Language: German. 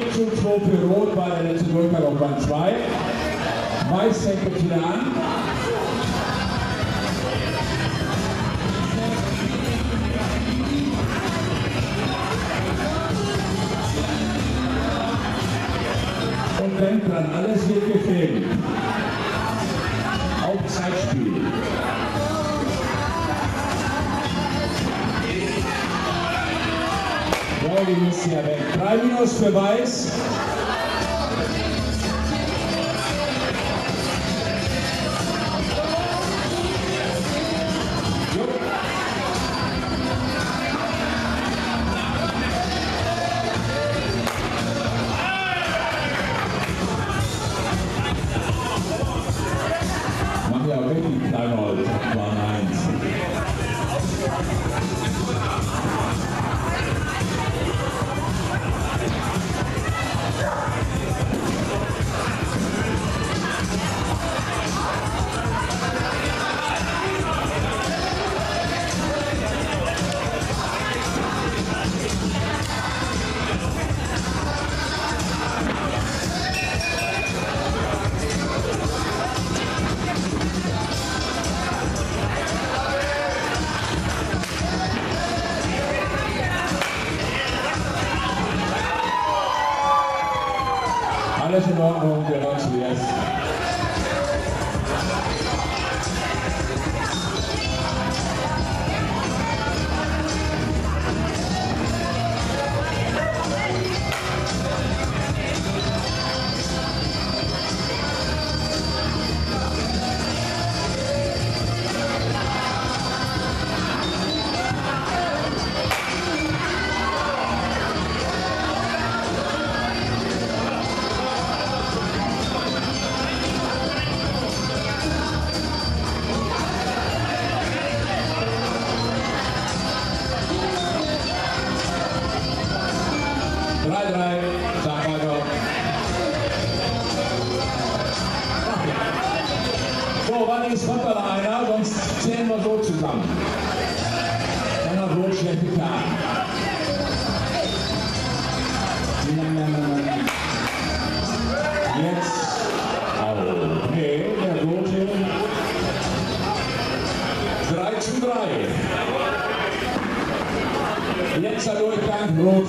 4 zu 2 für Rot war der letzte Durchgang auf Band 2. Weiß fängt jetzt wieder an. Und denkt dran, alles wird gefilmt. Auch Zeitspiel. Die müssen ja weg. Drei Minus für Weiß. Alles in Ordnung, wir hören zuerst. Drei, drei, sag weiter. So, wann ist kommt da einer, sonst zählen wir so zusammen. Dann hat Rot schlecht getan. Jetzt. Okay, der Rote. 3 zu 3. Jetzt der Durchgang Rot.